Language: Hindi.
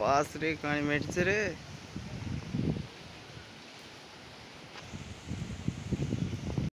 पास रे काणी मेट से रे।